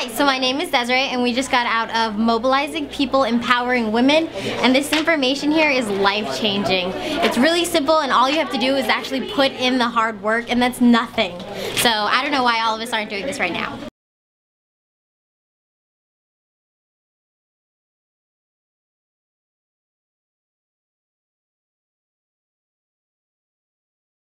Hi, so my name is Desiree and we just got out of mobilizing people, empowering women, and this information here is life-changing. It's really simple and all you have to do is actually put in the hard work and that's nothing. So I don't know why all of us aren't doing this right now.